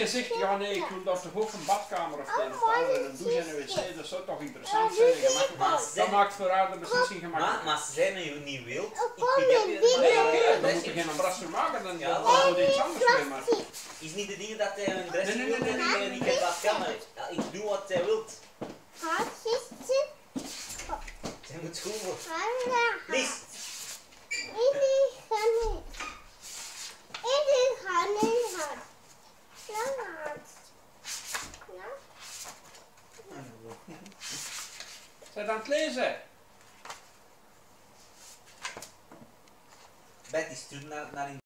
je zegt, ja nee, ik wil daar toch ook een badkamer of een andere, en een douche en een wc, dat zou toch interessant zijn en gemakkelijk. Maar Dat maakt voor haar de beslissing maar, gemakkelijk. maar ze zijn nu niet wild. Ik kom begrijp in je. Nee, maar- oké, dat dan moet je geen bras voor maken, dan Ja, dan maar- moet je iets anders mee maken. is niet de ding dat hij een dressing Nee, nee, wil nee, en nee, ik, ik heb dat kamer. Ja, ik doe wat hij wilt. Hartstikke. Zij moet schoon worden. Hallo. Lies, Jullie gaan niet. Jullie gaan niet hard. Ja, hard. Ja. Zijn aan het lezen? Betty, naar, naar